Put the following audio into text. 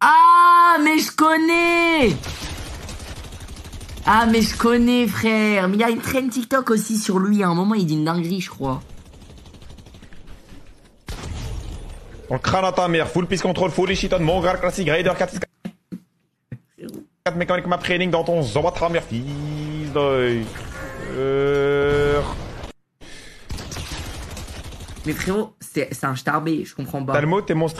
Ah, mais je connais Ah, mais je connais, frère. Mais il y a une traîne TikTok aussi sur lui. À un moment, il dit une dinguerie, je crois. On crâne à ta mère, full piece control, full shiton, mon gars classique, Raider 4 4 mécanique map training dans ton zobat ta mère, fils. Euh... Mais frérot, c'est c'est un starbé, je comprends pas. T'as le mot, t'es monstre.